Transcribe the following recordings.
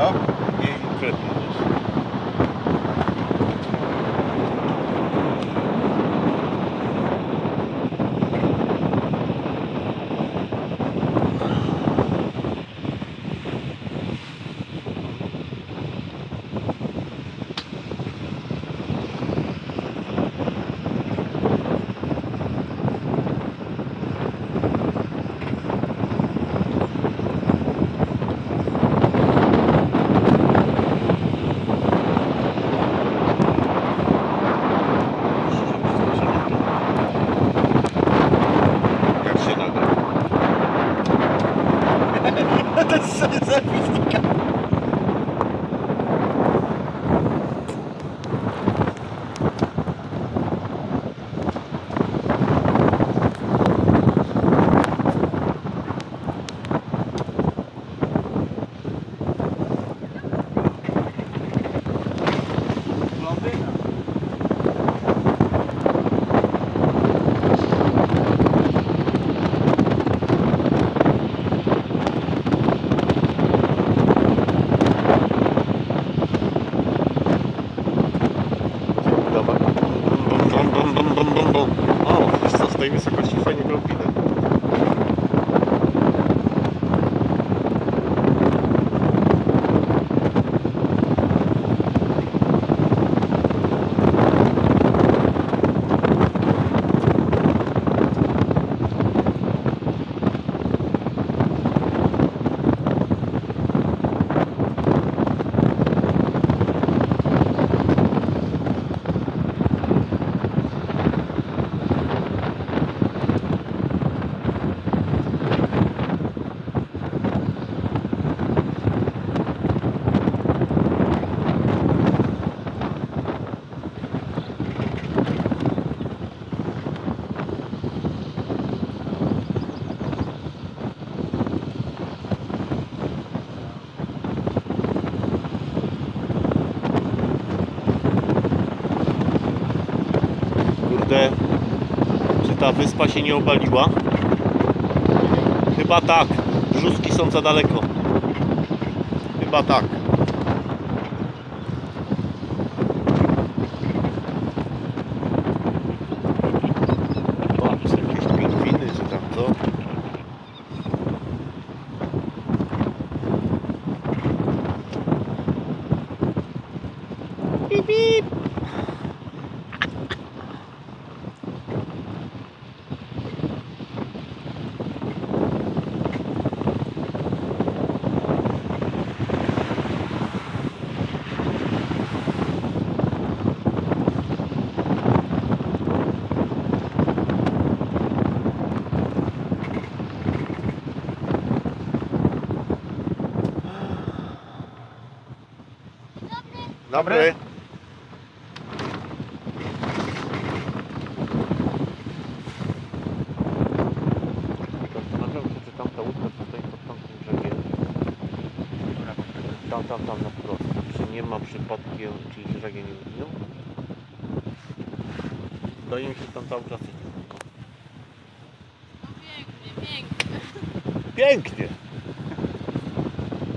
ab gegen Dritten. своими согласиями. Kurde, czy ta wyspa się nie obaliła? Chyba tak. Brzuski są za daleko. Chyba tak. O, czy jakieś pingwiny, czy tam co? Pip, pip. Dobry. Zastanawiam się, czy tamta łódka tutaj pod tamtym brzegiem, tam, tam, tam na wprost, czy nie ma przypadkiem, czy brzegiem nie zginął? Wydaje mi się, że tam cały czas jest. No pięknie, pięknie. Pięknie!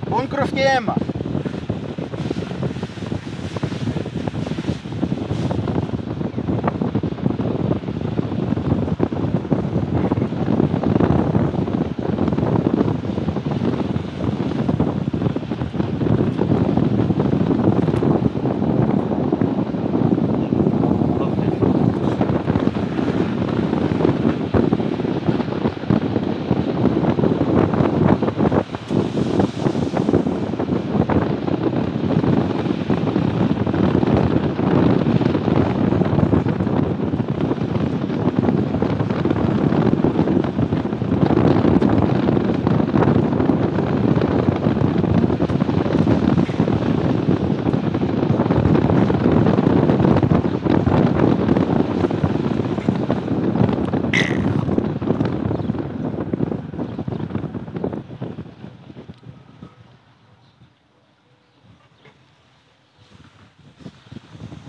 Bunkrów nie ma.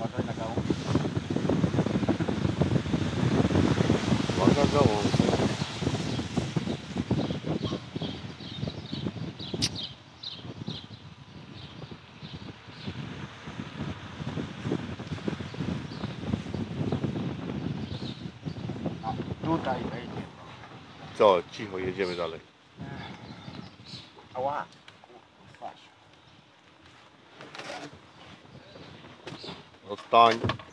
Uważaj na gałąź. Uwaga gałąź. Tutaj wejdzie. Co, cicho, jedziemy dalej. Ała. It's done.